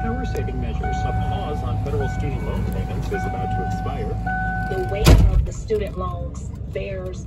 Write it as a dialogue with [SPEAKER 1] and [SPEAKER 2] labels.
[SPEAKER 1] power-saving measures. A pause on federal student loan payments is about to expire.
[SPEAKER 2] The weight of the student loans bears